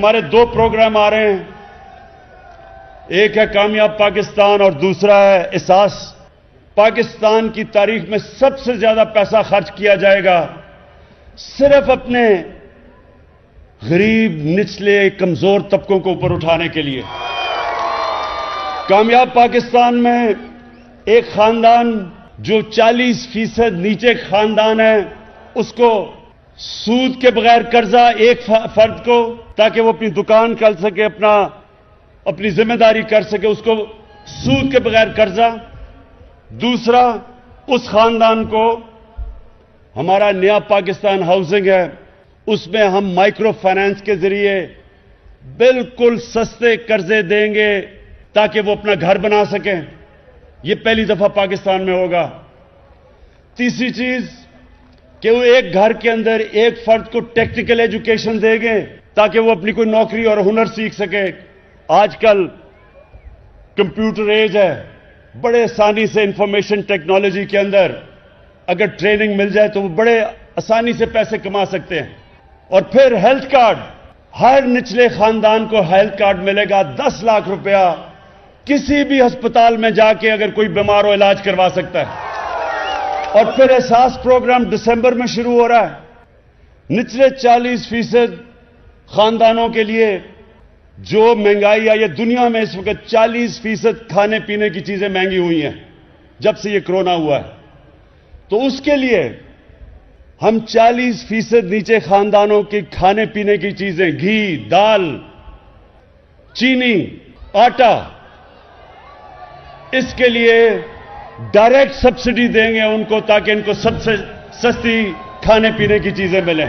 हमारे दो प्रोग्राम आ रहे हैं। एक है कामयाब पाकिस्तान और दूसरा है एहसास पाकिस्तान की तारीख में सबसे ज़्यादा पैसा खर्च किया जाएगा। सिर्फ़ अपने गरीब, निचले, कमज़ोर तबकों को ऊपर उठाने के लिए। कामयाब पाकिस्तान में एक खानदान जो 40 फ़ीसद नीचे खानदान है, उसको सूद के बगैर कर्जा एक फर्द को, ताकि वो अपनी दुकान कर सके, अपना, अपनी ज़िम्मेदारी कर सके, उसको सूद के बगैर कर्जा। दूसरा, उस खानदान को, हमारा नया पाकिस्तान हाउसिंग है, उसमें हम माइक्रो फाइनेंस के ज़रिए बिल्कुल सस्ते कर्जे देंगे, ताकि वो अपना घर बना सकें। ये पहली दफ़ा पाकिस्तान में होगा। तीसरी चीज़ कि वो एक घर के अंदर एक फर्द को टेक्निकल एजुकेशन देंगे ताकि वो अपनी कोई नौकरी और हुनर सीख सके। आजकल कंप्यूटर एज है, बड़े आसानी से इंफॉर्मेशन टेक्नोलॉजी के अंदर अगर ट्रेनिंग मिल जाए तो वो बड़े आसानी से पैसे कमा सकते हैं। और फिर हेल्थ कार्ड, हर निचले खानदान को हेल्थ कार्ड मिलेगा, दस लाख रुपया। किसी भी अस्पताल में जाके अगर कोई बीमार हो, इलाज करवा सकता है। और फिर एहसास प्रोग्राम दिसंबर में शुरू हो रहा है। निचले 40 फ़ीसद खानदानों के लिए जो महँगाई आई है दुनिया में इस वक्त 40 फ़ीसद खाने पीने की चीज़ें महँगी हुई हैं, जब से ये कोरोना हुआ है। तो उसके लिए हम 40 फ़ीसद नीचे खानदानों के खाने पीने की चीज़ें, घी, दाल, चीनी, आटा, इसके लिए डायरेक्ट सब्सिडी देंगे उनको ताकि इनको सबसे सस्ती खाने पीने की चीज़ें मिलें।